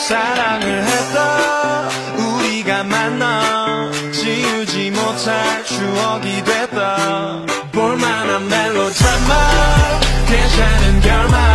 사랑을 했다. 우리가 만나 지우지 못할 추억이 됐다. 볼만한 멜로드라마 괜찮은 결말.